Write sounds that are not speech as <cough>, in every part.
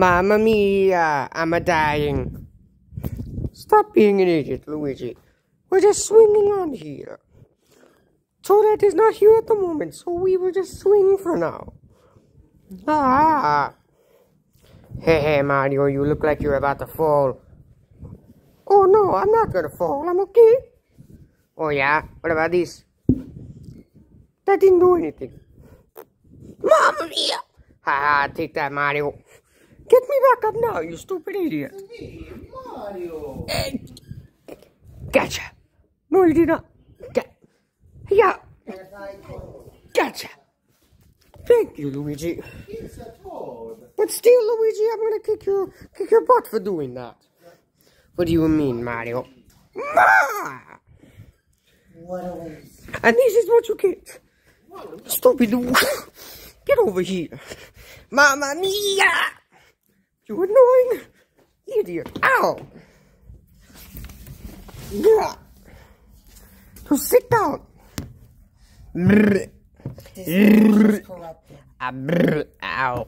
Mamma mia, I'm a dying. Stop being an idiot, Luigi. We're just swinging on here. Toadette is not here at the moment, so we will just swing for now. Ah. Hey, hey, Mario, you look like you're about to fall. Oh, no, I'm not gonna fall. I'm okay. Oh, yeah? What about this? That didn't do anything. Mamma mia! Ha ha, take that, Mario. Get me back up now, you stupid idiot. Mario. Hey. Gotcha. No, you did not. Got. Yeah. Gotcha. Thank you, Luigi. A toad. But still, Luigi, I'm gonna kick your kick your butt for doing that. What do you mean, Mario? Ma! What. And this is what you get. Stupid. Get over here. Mamma mia! You annoying idiot. Ow! Yeah. So sit down. Brr. This is corrupted. Ah. Ow.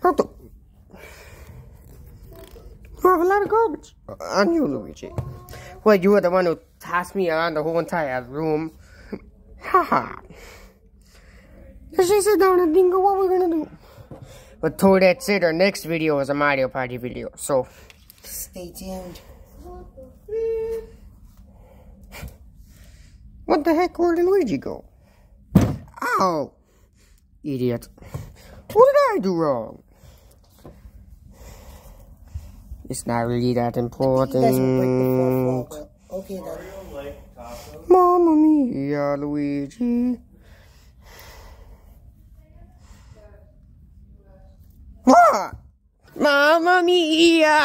What the? You have a lot of garbage on you, Luigi. Well, you were the one who tossed me around the whole entire room. <laughs> Haha. Let's just sit down and think of what we're gonna do. But that's it. Our next video is a Mario Party video. So, Stay tuned. what the heck? Where did Luigi go? Ow! Idiot. What did I do wrong? It's not really that You guys will break the fourth important. Okay then. Mamma mia, Luigi. What? Mamma mia!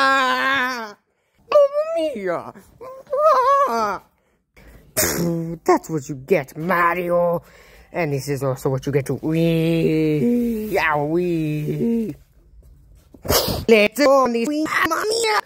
Mamma mia! That's what you get, Mario. And this is also what you get to wee. Owie. Let's go on this. Mamma mia!